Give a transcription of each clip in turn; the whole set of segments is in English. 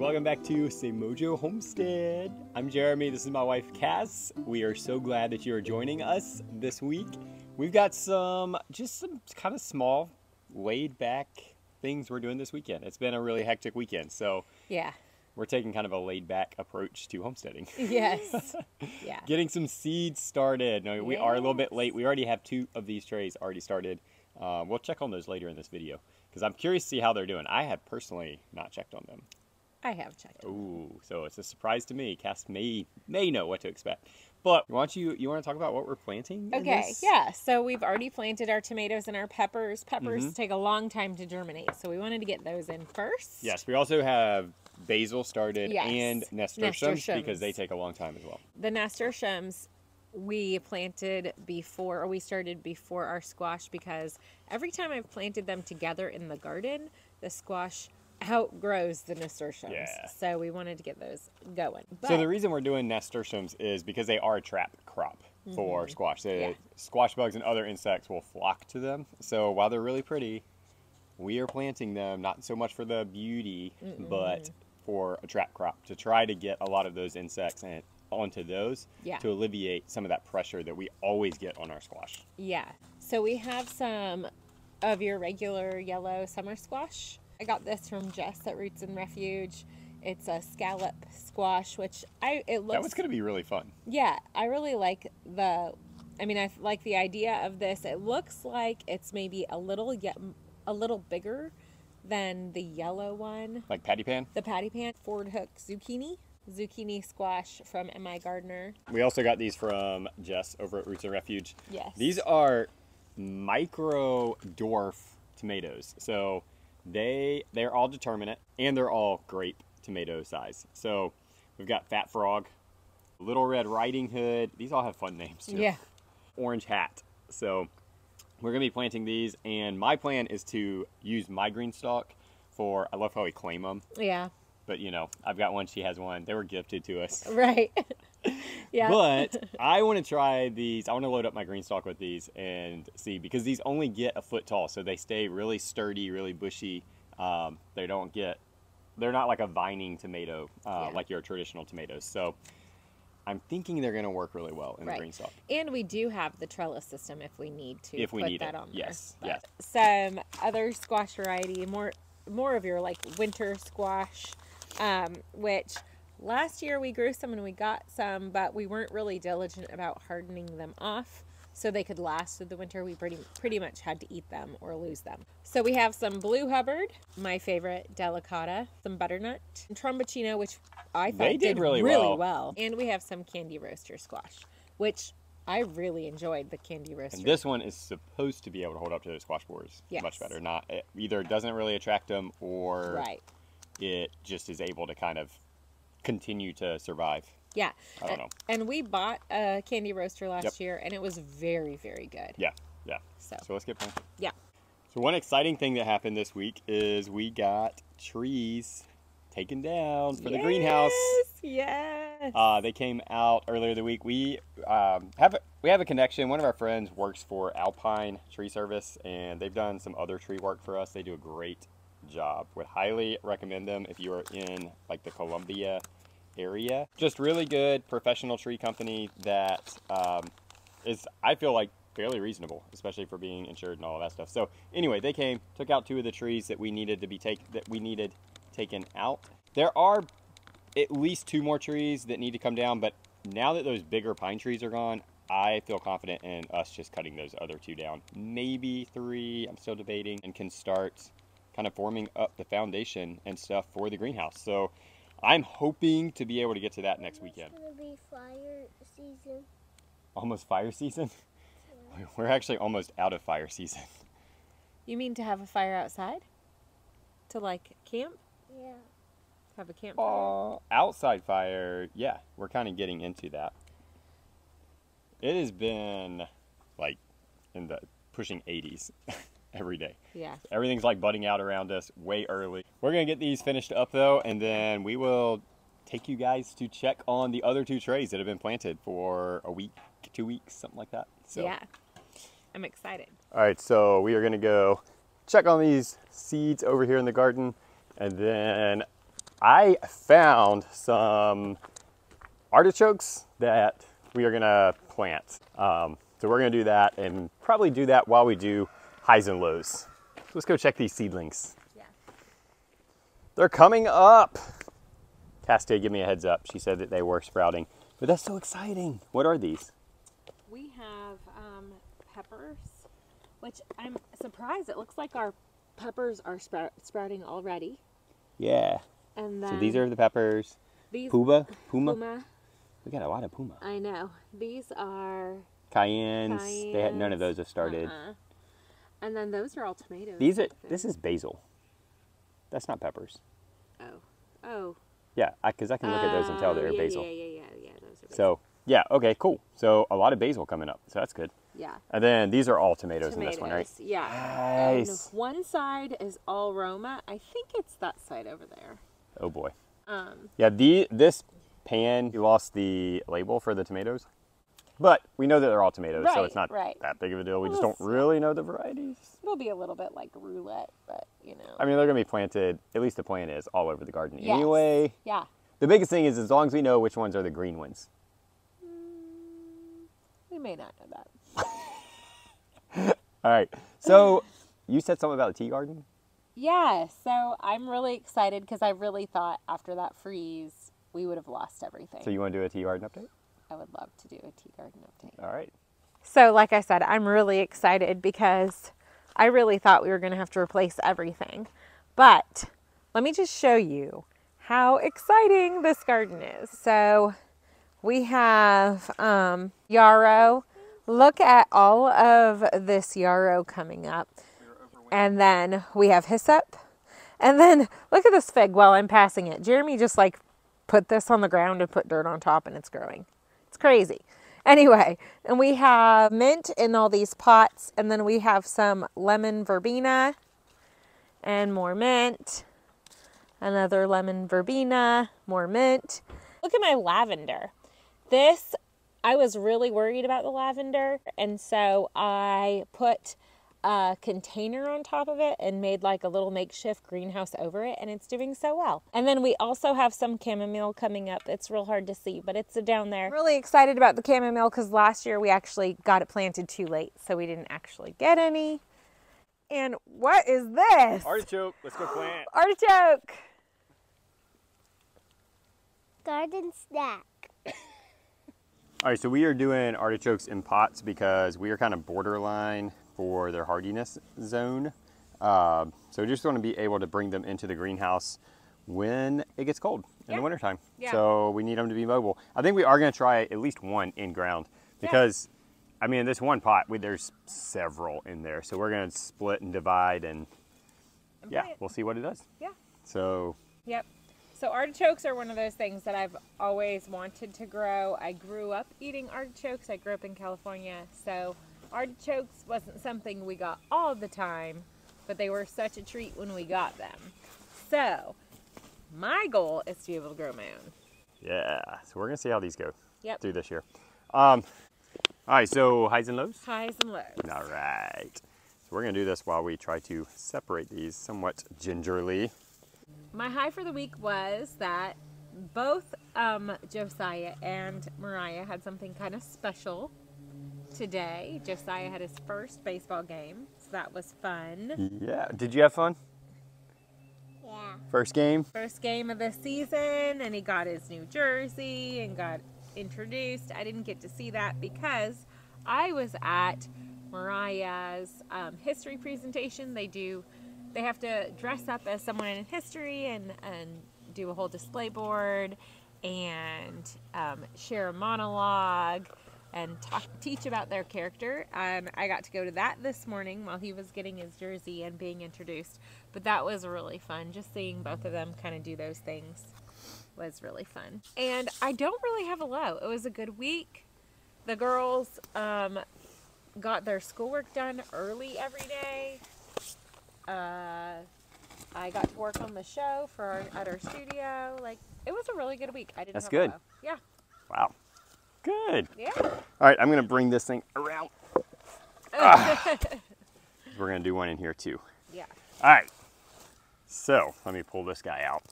welcome back to Mojo Homestead. I'm Jeremy, this is my wife Cass. We are so glad that you are joining us this week. We've got some, just some kind of small, laid back things we're doing this weekend. It's been a really hectic weekend, so Yeah. we're taking kind of a laid back approach to homesteading. Yes. yeah. Getting some seeds started. No, we are a little bit late. We already have two of these trays already started. Uh, we'll check on those later in this video because I'm curious to see how they're doing. I have personally not checked on them. I have checked. Ooh, so it's a surprise to me. Cass may may know what to expect. But why don't you you want to talk about what we're planting? in Okay, yeah. So we've already planted our tomatoes and our peppers. Peppers Mhm. take a long time to germinate, so we wanted to get those in first. Yes, we also have basil started Yes, and nasturtiums because they take a long time as well. The nasturtiums we planted before, or we started before our squash because every time I've planted them together in the garden, the squash outgrows the nasturtiums. Yeah. So we wanted to get those going. But, so the reason we're doing nasturtiums is because they are a trap crop for squash. The Mm-hmm. Yeah. squash bugs and other insects will flock to them. So while they're really pretty, we are planting them not so much for the beauty, but for a trap crop to try to get a lot of those insects and onto those Yeah. to alleviate some of that pressure that we always get on our squash. Yeah. So we have some of your regular yellow summer squash. I got this from Jess at Roots and Refuge. It's a scallop squash, which I it looks that was going to be really fun. yeah, I really like the. I mean, I like the idea of this. It looks like it's maybe a little yet a little bigger than the yellow one, Like patty pan. the patty pan Fordhook zucchini, zucchini squash from Mi Gardener. We also got these from Jess over at Roots and Refuge. Yes. These are micro dwarf tomatoes. So they they're all determinate and they're all grape tomato size. So we've got Fat Frog, Little Red Riding Hood. These all have fun names too. Yeah. Orange Hat. So we're gonna be planting these, and my plan is to use my GreenStalk for. I love how we claim them, Yeah. but you know I've got one. She has one. They were gifted to us. Right. yeah. But I want to try these. I want to load up my GreenStalk with these and see because these only get a foot tall, so they stay really sturdy, really bushy. Um, they don't get. They're not like a vining tomato uh, Yeah. like your traditional tomatoes. So I'm thinking they're going to work really well in Right. the GreenStalk. And we do have the trellis system if we need to If we put need that it, on there. yes, But yes. Some other squash variety, more more of your like winter squash, um, which last year we grew some and we got some, but we weren't really diligent about hardening them off so they could last through the winter. We pretty pretty much had to eat them or lose them. So we have some blue Hubbard, my favorite delicata, some butternut, and tromboncino, which I thought They did really well. well, and we have some candy roaster squash, which I really enjoyed the candy roaster. And this one is supposed to be able to hold up to those squash borers Yes. much better. Not eh, it either doesn't really attract them or right? it just is able to kind of continue to survive. Yeah. I don't know. And we bought a candy roaster last Yep. year, and it was very, very good. Yeah, yeah. So So let's get planted. yeah, So one exciting thing that happened this week is we got trees taken down for the greenhouse. Yes. Yes. Uh, they came out earlier the week. We um, have a, we have a connection. One of our friends works for Alpine Tree Service, and they've done some other tree work for us. They do a great job. Would highly recommend them if you are in like the Columbia area. Just really good professional tree company that um, is I feel like fairly reasonable, especially for being insured and all that stuff. So anyway, they came, took out two of the trees that we needed to be take that we needed taken out. There are at least two more trees that need to come down, but now that those bigger pine trees are gone, I feel confident in us just cutting those other two down. Maybe three, I'm still debating, and can start kind of forming up the foundation and stuff for the greenhouse. So I'm hoping to be able to get to that next weekend. It's gonna be fire season. Almost fire season? We're actually almost out of fire season. You mean to have a fire outside? To like camp? Yeah. Have a campfire? Uh, outside fire, yeah, we're kind of getting into that. It has been like in the pushing 80s every day. Yeah. Everything's like budding out around us way early. We're gonna get these finished up though, and then we will take you guys to check on the other two trays that have been planted for a week, two weeks, something like that. So, Yeah. I'm excited. all right, so we are gonna go check on these seeds over here in the garden, and then I found some artichokes that we are gonna plant. Um, so we're gonna do that and probably do that while we do highs and lows. Let's go check these seedlings. Yeah. They're coming up. Cass did give me a heads up. She said that they were sprouting, but that's so exciting. What are these? We have um, peppers, which I'm surprised. It looks like our peppers are sprout- sprouting already. Yeah. And then So these are the peppers. these Puma, Puma. Puma. We got a lot of Puma. I know. These are Cayennes. They had none of those have started. uh-uh. And then those are all tomatoes. These are. This is basil. That's not peppers. Oh. Oh. Yeah, because I, can look at those and tell Oh, they're yeah, basil. Yeah, yeah, yeah, yeah. Those are basil. So yeah, okay, cool. So a lot of basil coming up. So that's good. yeah. And then these are all tomatoes, Tomatoes. in this one, right? Yeah. Nice. And one side is all Roma. I think it's that side over there. Oh boy. Um, Yeah, the this pan you lost the label for the tomatoes, but we know that they're all tomatoes, so it's not right. that big of a deal. We just don't really know the varieties. it'll be a little bit like roulette, but you know. I mean, they're gonna be planted. At least the plan is all over the garden Yes. anyway. yeah. The biggest thing is as long as we know which ones are the green ones. Hmm, we may not know that. All right. So you said something about the tea garden. Yeah, so I'm really excited because I really thought after that freeze we would have lost everything. So you want to do a tea garden update? I would love to do a tea garden update. All right. So, like I said, I'm really excited because I really thought we were going to have to replace everything. But let me just show you how exciting this garden is. So, we have um, yarrow. Look at all of this yarrow coming up. And then we have hyssop. And then look at this fig while I'm passing it. Jeremy just like put this on the ground and put dirt on top and it's growing. Crazy. Anyway, and we have mint in all these pots, and then we have some lemon verbena and more mint. Another lemon verbena, more mint. Look at my lavender. This, I was really worried about the lavender, and so I put a container on top of it and made like a little makeshift greenhouse over it, and it's doing so well. And then we also have some chamomile coming up. It's real hard to see, but it's down there. Really excited about the chamomile because last year we actually got it planted too late, so we didn't actually get any. And what is this? Artichoke. Let's go plant. Artichoke. Garden snack. All right, so we are doing artichokes in pots because we are kind of borderline for their hardiness zone. Um, so we just want to be able to bring them into the greenhouse when it gets cold in Yeah. the wintertime. Yeah. So we need them to be mobile. I think we are going to try at least one in ground because, I mean, this one pot, we, there's several in there. So we're going to split and divide and, yeah, we'll see what it does. Yeah. So Yep. So artichokes are one of those things that I've always wanted to grow. I grew up eating artichokes. I grew up in California, so artichokes wasn't something we got all the time, but they were such a treat when we got them. So, my goal is to be able to grow my own. yeah, so we're going to see how these go Yep. through this year. Um, all right, so highs and lows. Highs and lows. All right. So we're going to do this while we try to separate these somewhat gingerly. My high for the week was that both um, Josiah and Mariah had something kind of special today. Josiah had his first baseball game, so that was fun. Yeah. Did you have fun? Yeah. First game? First game of the season, and he got his new jersey and got introduced. I didn't get to see that because I was at Mariah's um, history presentation. They do, they have to dress up as someone in history and and do a whole display board and um, share a monologue and talk, teach about their character. Um, I got to go to that this morning while he was getting his jersey and being introduced. But that was really fun. Just seeing both of them kind of do those things was really fun. And I don't really have a low. It was a good week. The girls um, got their schoolwork done early every day. Uh, I got to work on the show for our, at our studio. Like it was a really good week. I didn't. That's have good. A low. Yeah. Wow. Good. Yeah. All right, I'm going to bring this thing around. Ah. We're going to do one in here too. yeah. All right. So let me pull this guy out.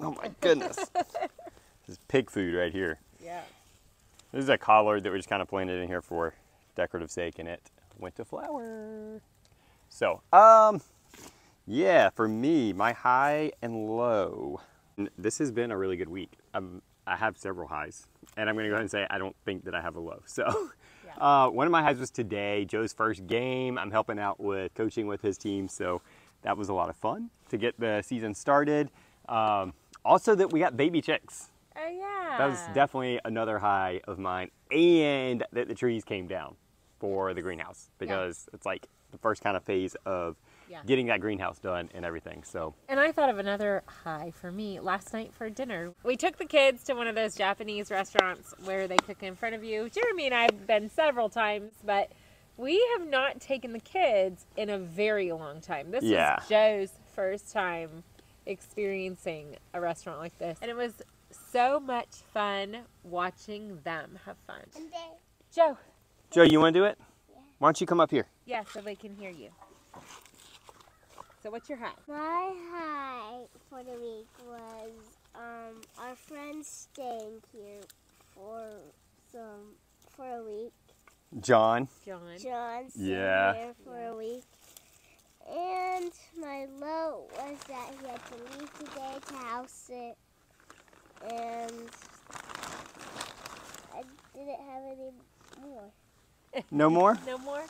Oh my goodness. this is pig food right here. Yeah. This is a collard that we just kind of planted in here for decorative sake, and it went to flower. So, um, yeah, for me, my high and low. This has been a really good week. Um, I have several highs, and I'm going to go ahead and say I don't think that I have a low. So, Yeah. uh, one of my highs was today, Joe's first game. I'm helping out with coaching with his team, so that was a lot of fun to get the season started. Um, also, that we got baby chicks. Oh yeah. That was definitely another high of mine, and that the trees came down for the greenhouse because it's like the first kind of phase of Yeah. getting that greenhouse done and everything. So And I thought of another high for me last night for dinner. We took the kids to one of those Japanese restaurants where they cook in front of you. Jeremy and I have been several times, but we have not taken the kids in a very long time. This Yeah. was Joe's first time experiencing a restaurant like this. And it was so much fun watching them have fun. And Joe, Joe, you want to do it? Why don't you come up here? yeah, so they can hear you. So what's your high? my high for the week was um our friends staying here for some for a week. John. John. John staying Yeah. here for a week. And my low was that he had to leave today to house sit. And I didn't have any more. No more? No more?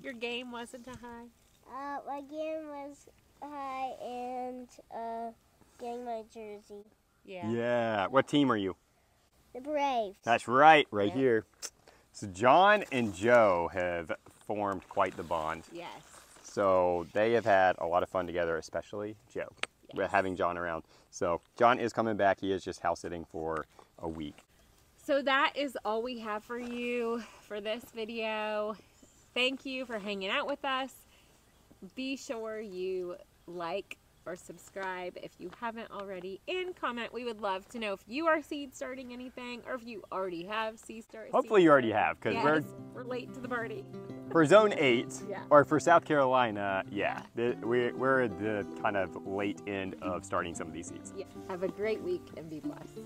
Your game wasn't a high? Uh, my game was high and uh, getting my jersey. Yeah. Yeah. What team are you? The Braves. That's right, right Yeah. here. So John and Joe have formed quite the bond. Yes. So they have had a lot of fun together, especially Joe, with Yes. having John around. So John is coming back. He is just house sitting for a week. So that is all we have for you for this video. Thank you for hanging out with us. Be sure you like or subscribe if you haven't already and comment. We would love to know if you are seed starting anything or if you already have seed start. Hopefully you already have, because yes, we're we're late to the party. for zone eight Yeah. or for South Carolina, yeah, the, we, we're at the kind of late end of starting some of these seeds. Yeah. Have a great week and be blessed.